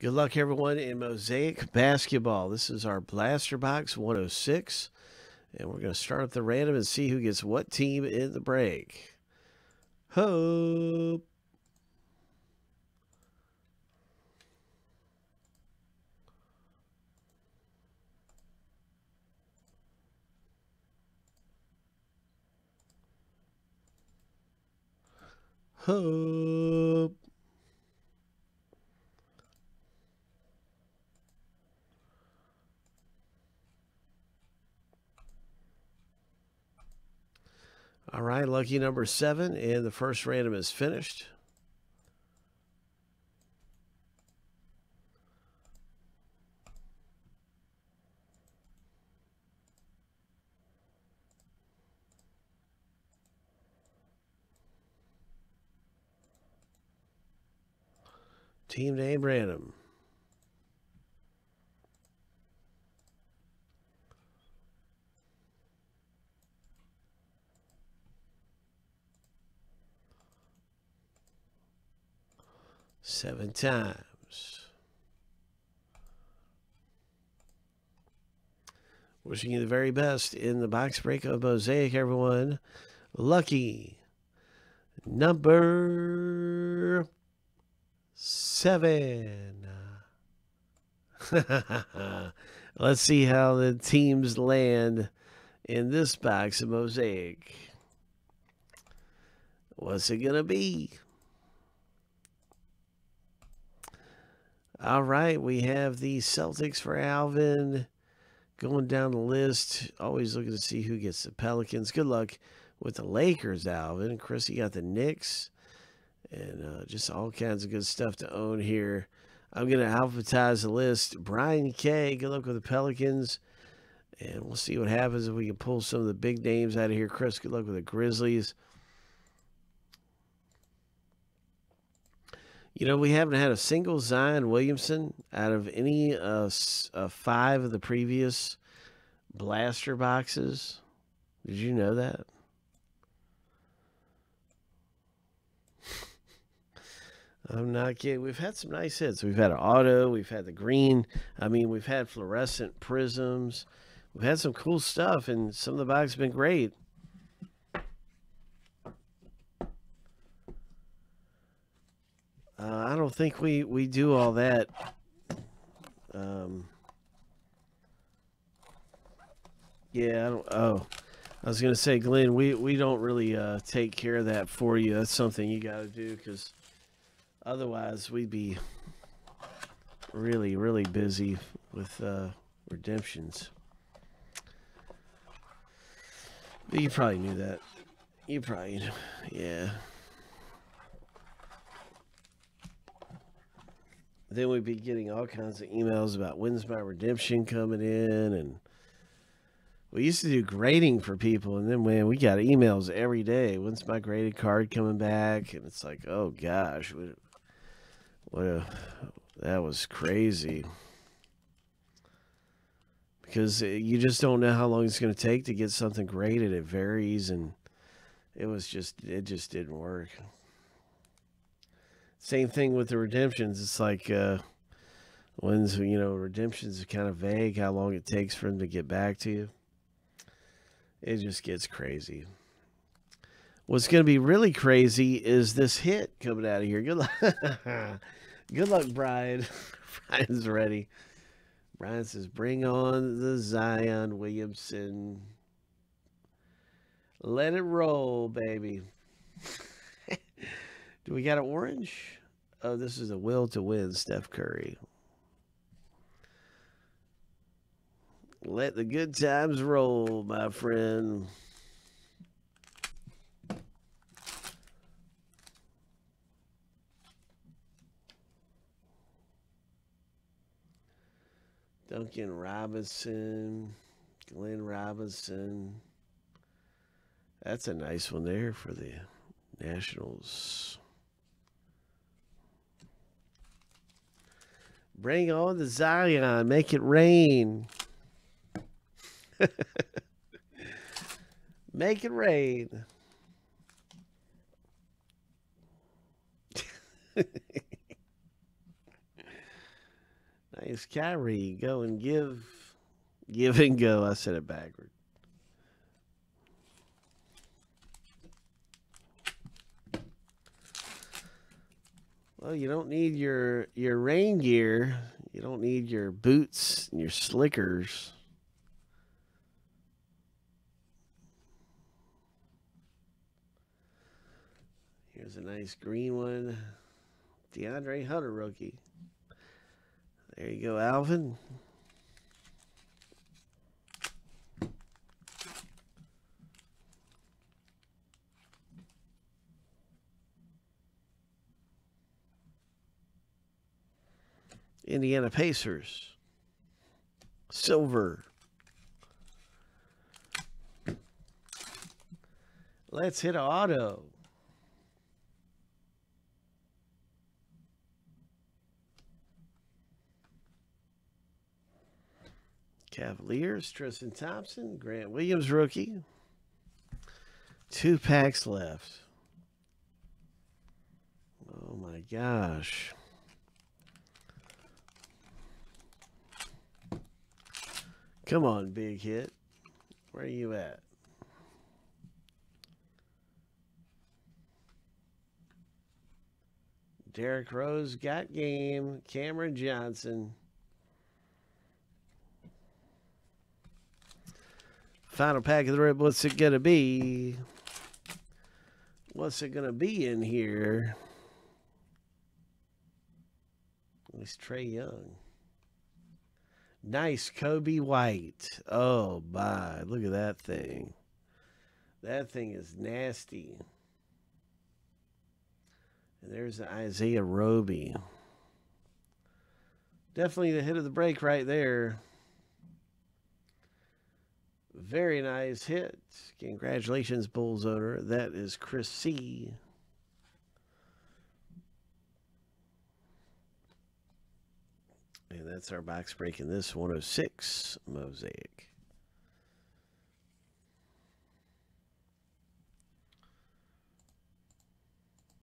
Good luck, everyone, in Mosaic Basketball. This is our Blaster Box 106. And we're going to start at the random and see who gets what team in the break. Hope. Hope. All right, lucky number seven, and the first random is finished. Team name random. Seven times. Wishing you the very best in the box break of Mosaic, everyone. Lucky number seven. Let's see how the teams land in this box of Mosaic. What's it going to be? All right, we have the Celtics for Alvin. Going down the list, always looking to see who gets the Pelicans. Good luck with the Lakers, Alvin. Chris, you got the Knicks and uh, just all kinds of good stuff to own here. I'm going to alphabetize the list. Brian K, good luck with the Pelicans. And we'll see what happens if we can pull some of the big names out of here. Chris, good luck with the Grizzlies. You know, we haven't had a single Zion Williamson out of any uh, uh, five of the previous blaster boxes. Did you know that? I'm not kidding. We've had some nice hits. We've had an auto. We've had the green. I mean, we've had fluorescent prisms. We've had some cool stuff, and some of the boxes have been great. Uh, I don't think we, we do all that. Um, yeah, I don't. Oh, I was gonna say, Glenn, we we don't really uh, take care of that for you. That's something you got to do because otherwise we'd be really really busy with uh, redemptions. But you probably knew that. You probably, yeah. Then we'd be getting all kinds of emails about when's my redemption coming in and we used to do grading for people and then man we got emails every day when's my graded card coming back? And it's like oh gosh what, what a, that was crazy. Because eh, you just don't know how long it's going to take to get something graded it varies and it was just it just didn't work same thing with the redemptions. It's like uh, when's you know redemptions are kind of vague how long it takes for them to get back to you. It just gets crazy. What's going to be really crazy is this hit coming out of here. Good luck, good luck, Brian. Brian's ready. Brian says, "Bring on the Zion Williamson. Let it roll, baby." Do we got an orange? Oh, this is a will to win, Steph Curry. Let the good times roll, my friend. Duncan Robinson, Glenn Robinson. That's a nice one there for the Nationals. Bring on the Zion. Make it rain. Make it rain. Nice Kyrie. Go and give. Give and go. I said it backward. Well, you don't need your your rain gear. You don't need your boots and your slickers. Here's a nice green one. DeAndre Hunter rookie. There you go, Alvin. Indiana Pacers. Silver. Let's hit auto. Cavaliers, Tristan Thompson, Grant Williams rookie. Two packs left. Oh my gosh. Come on, big hit. Where are you at? Derrick Rose got game. Cameron Johnson. Final pack of the rip. What's it going to be? What's it going to be in here? It's Trae Young. Nice Coby White. Oh, my. Look at that thing. That thing is nasty. And there's Isaiah Roby. Definitely the hit of the break right there. Very nice hit. Congratulations, Bulls owner. That is Chris C. And that's our box break in this 106 Mosaic.